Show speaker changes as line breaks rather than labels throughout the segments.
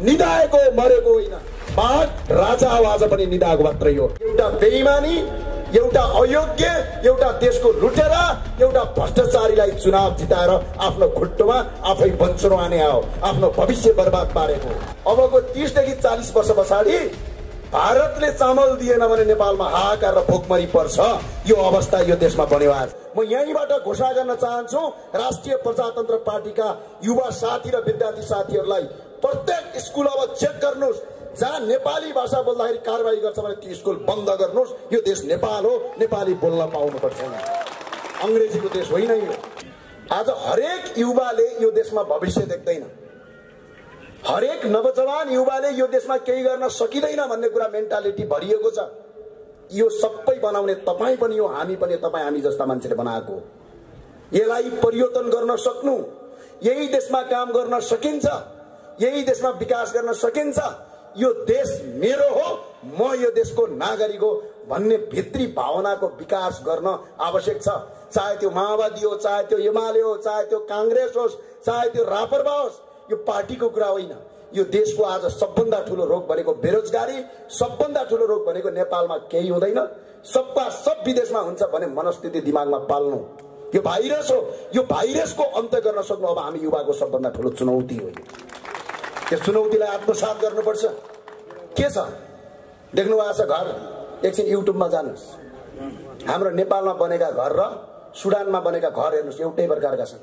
निधाएको मरेको होइन बाघ राजा आज पनि निधाएको मात्रै हो एउटा बेइमानी एउटा अयोग्य एउटा देशको लुटेरा एउटा भ्रष्टाचारीलाई चुनाव जिताएर आफ्नो खुट्टोमा आफै बन्चरो आने हो आफ्नो भविष्य बर्बाद पारेको अबको तिसदेखि चालिस वर्ष पछाडि भारतले चामल दिएन भने नेपालमा हाहाकार र भोकमरी पर्छ यो अवस्था यो देशमा बन्यो आज म यहीँबाट घोषणा गर्न चाहन्छु राष्ट्रिय प्रजातन्त्र पार्टीका युवा साथी र विद्यार्थी साथीहरूलाई प्रत्येक स्कुल अब चेक गर्नुहोस्। जहाँ नेपाली भाषा बोल्दाखेरि कारवाही गर्छ भने ती स्कुल बन्द गर्नुहोस्। यो देश नेपाल हो। नेपाली बोल्न पाउनुपर्छ। अङ्ग्रेजीको देश होइन यो। आज हरेक युवाले यो देशमा भविष्य देख्दैन। हरेक नवजवान युवाले यो देशमा केही गर्न सकिँदैन भन्ने कुरा मेन्टालिटी भरिएको छ। यो सबै बनाउने तपाईँ पनि हो हामी पनि तपाईँ हामी जस्ता मान्छेले बनाएको हो। यसलाई परिवर्तन गर्न सक्नु। यही देशमा काम गर्न सकिन्छ। यही देशमा विकास गर्न सकिन्छ। यो देश मेरो हो म यो देशको नागरिक हो भन्ने भित्री भावनाको विकास गर्न आवश्यक छ। चाहे त्यो माओवादी हो चाहे त्यो एमाले हो चाहे त्यो काङ्ग्रेस होस् चाहे त्यो रापरवा होस् यो पार्टीको कुरा होइन। यो देशको आज सबभन्दा ठुलो रोग भनेको बेरोजगारी सबभन्दा ठुलो रोग भनेको नेपालमा केही हुँदैन। सबका सब विदेशमा हुन्छ भने मनस्थिति दिमागमा पाल्नु। यो भाइरस हो। यो भाइरसको अन्त्य गर्न सक्नु अब हामी युवाको सबभन्दा ठुलो चुनौती हो यो चुनौतीलाई आत्मसात गर्नुपर्छ? के छ? देख्नु भएको छ घर? एकछिन युट्युबमा जानुहोस्। हाम्रो नेपालमा बनेका घर र सुडानमा बनेका घर हेर्नुहोस् एउटै प्रकारका छन्।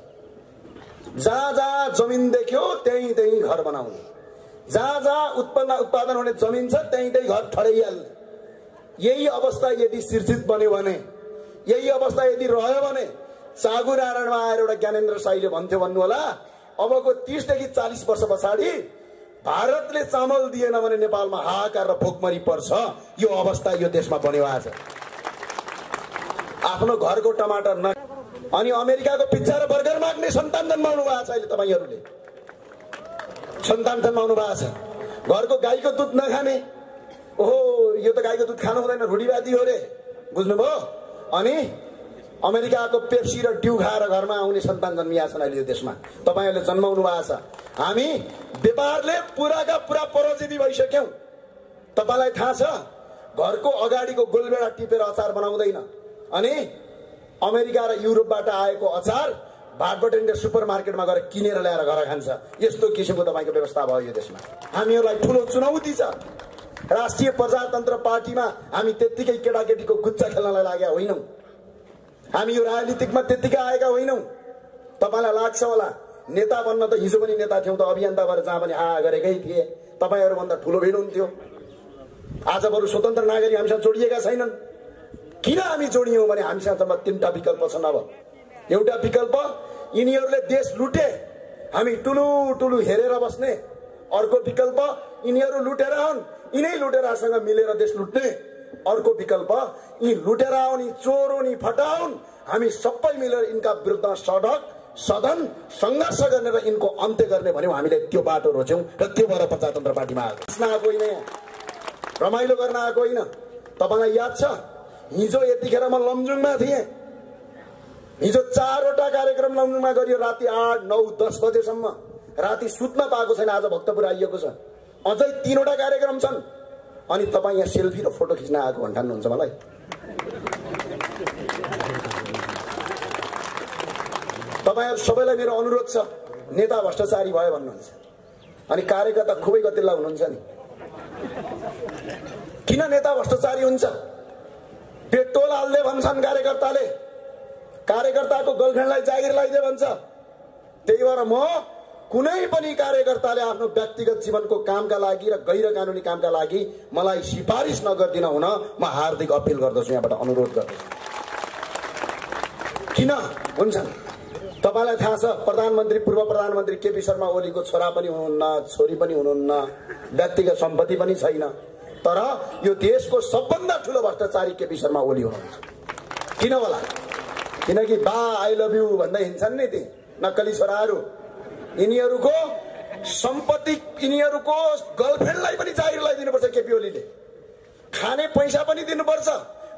जहाँ जहाँ जमिन देख्यो त्यहीँ त्यहीँ घर बनाउने। जहाँ जहाँ उत्पन्न उत्पादन हुने जमिन छ त्यहीँ त्यहीँ घर ठडाइहाल्ने यही अवस्था यदि सिर्जित बन्यो भने यही अवस्था यदि रह्यो भने चागु नारायणमा आएर एउटा ज्ञानेन्द्र साईले भन्थ्यो भन्नु होला अबको तिसदेखि चालिस वर्ष पछाडि भारतले चामल दिएन भने नेपालमा हाहाकार र भोकमरी पर्छ। यो अवस्था यो देशमा बन्यो आज। आफ्नो घरको टमाटर न अनि अमेरिकाको पिज्जा र बर्गर माग्ने सन्तान जन्माउनु भएको छ अहिले तपाईँहरूले। सन्तान जन्माउनु भएको छ घरको गाईको दुध नखाने। ओहो यो त गाईको दुध खानु हुँदैन रूढिवादी हो रे। बुझ्नुभयो? अनि अमेरिकाको पेप्सी र ड्यू खाएर घरमा आउने सन्तान जन्मिया छन् अहिले यो देशमा। तपाईँहरूले जन्माउनु भएको छ। हामी व्यापारले पुराका पुरा परोजिती भइसक्यौँ। तपाईँलाई थाहा छ घरको अगाडिको गोलबेडा टिपेर अचार बनाउँदैन। अनि अमेरिका र युरोपबाट आएको अचार भाटबटेन्डे सुपर मार्केटमा गएर किनेर ल्याएर घर खान्छ। यस्तो किसिमको तपाईँको व्यवस्था भयो यो देशमा। हामीहरूलाई ठुलो चुनौती छ। राष्ट्रिय प्रजातन्त्र पार्टीमा हामी त्यत्तिकै केटाकेटीको गुच्चा खेल्नलाई लागेका होइनौँ। हामी यो राजनीतिकमा त्यत्तिकै आएका होइनौँ। तपाईँलाई लाग्छ होला नेता बन्न त हिजो पनि नेता थियौँ त अभियन्ता भएर जहाँ पनि आ गरेकै थिए। तपाईँहरूभन्दा ठुलो हुन्थ्यो। आज बरु स्वतन्त्र नागरिक हामीसँग जोडिएका छैनन्। किन हामी जोडियौँ भने हामीसँग तिनवटा विकल्प छन् अब। एउटा विकल्प यिनीहरूले देश लुटे हामी टुलु टुलु हेरेर बस्ने। अर्को विकल्प यिनीहरू लुटेर हुन् यिनै लुटेरासँग मिलेर देश लुट्ने। अर्को विकल्प यी लुटेर हुन् यी चोर हुन् यी फटा हुन् हामी सबै मिलेर यिनका विरुद्ध सडक सदन सङ्घर्ष गर्ने र यिनको अन्त्य गर्ने भन्यौँ। हामीले त्यो बाटो रोज्यौँ र त्यो भएर प्रजातन्त्र पार्टीमा आएको। होइन। यहाँ रमाइलो गर्न आएको होइन। तपाईँलाई याद छ? हिजो यतिखेर म लमजुङमा थिएँ। हिजो चारवटा कार्यक्रम लमजुङमा गरियो राति आठ नौ दस बजेसम्म। राति सुत्न पाएको छैन आज भक्तपुर आइएको छ। अझै तिनवटा कार्यक्रम छन्। अनि तपाईँ यहाँ सेल्फी र फोटो खिच्न आएको भन्ठान्नुहुन्छ मलाई? तपाईँहरू सबैलाई मेरो अनुरोध छ नेता भ्रष्टाचारी भयो भन्नुहुन्छ। अनि कार्यकर्ता खुबै गतिल्ला हुनुहुन्छ नि। किन नेता भ्रष्टाचारी हुन्छ? पेट्रोल हाल्दे भन्छन् कार्यकर्ताले। कार्यकर्ताको गर्लफ्रेन्डलाई जागिर लगाइदे भन्छ। त्यही भएर म कुनै पनि कार्यकर्ताले आफ्नो व्यक्तिगत जीवनको कामका लागि र गैर कानुनी कामका लागि मलाई सिफारिस नगरिदिन हुन म हार्दिक अपिल गर्दछु यहाँबाट अनुरोध गर्दछु। किन? हुन्छन्। तपाईँलाई थाहा छ प्रधानमन्त्री पूर्व प्रधानमन्त्री केपी शर्मा ओलीको छोरा पनि हुनुहुन्न छोरी पनि हुनुहुन्न व्यक्तिगत सम्पत्ति पनि छैन। तर यो देशको सबभन्दा ठुलो भ्रष्टाचारी केपी शर्मा ओली हुनुहुन्छ। किन होला? किनकि बा आई लभ यु भन्दै हिँड्छन् नि ती नक्कली छोराहरू। यिनीहरूको सम्पत्ति यिनीहरूको गर्लफ्रेन्डलाई पनि जागिर लगाइदिनुपर्छ केपी ओलीले खाने पैसा पनि दिनुपर्छ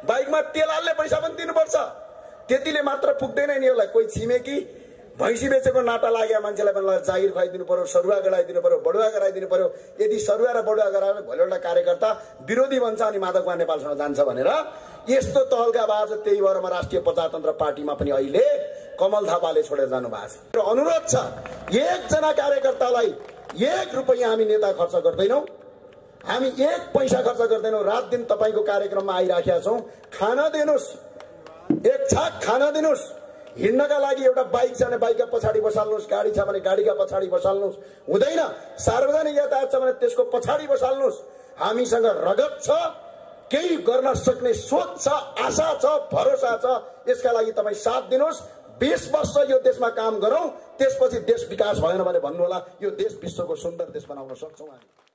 बाइकमा तेल हाल्ने पैसा पनि दिनुपर्छ। त्यतिले मात्र पुग्दैन यिनीहरूलाई। कोही छिमेकी भैँसी बेचेको नाटा लाग्यो मान्छेलाई पनि जागिर खुवाइदिनु पर्यो सरुवा गराइदिनु पर्यो बडुवा गराइदिनु पर्यो। यदि सरुवा र बडुवा गरायो भने भोलि एउटा कार्यकर्ता विरोधी बन्छ अनि माधवमा नेपालसँग जान्छ भनेर यस्तो तहलका बाज त्यही भएर म राष्ट्रिय प्रजातन्त्र पार्टीमा पनि अहिले कमल थापाले छोडेर जानु भएको छ। र अनुरोध छ एकजना कार्यकर्तालाई एक रुपियाँ हामी नेता खर्च गर्दैनौँ। हामी एक पैसा खर्च गर्दैनौँ। रात दिन तपाईँको कार्यक्रममा आइराखेका छौँ। खान दिनुहोस्। एक छाक खान दिनुहोस्। हिँड्नका लागि एउटा बाइक छ भने बाइकका पछाडि बसाल्नुहोस्। गाडी छ भने गाडीका पछाडि बसाल्नुहोस्। हुँदैन। सार्वजनिक यातायात छ भने त्यसको पछाडि बसाल्नुहोस्। हामीसँग रगत छ। केही गर्न सक्ने सोच छ आशा छ भरोसा छ। यसका लागि तपाईँ साथ दिनुहोस्। बिस वर्ष यो देशमा काम गरौँ त्यसपछि देश विकास भएन भने भन्नुहोला यो देश विश्वको सुन्दर देश बनाउन सक्छौँ हामी।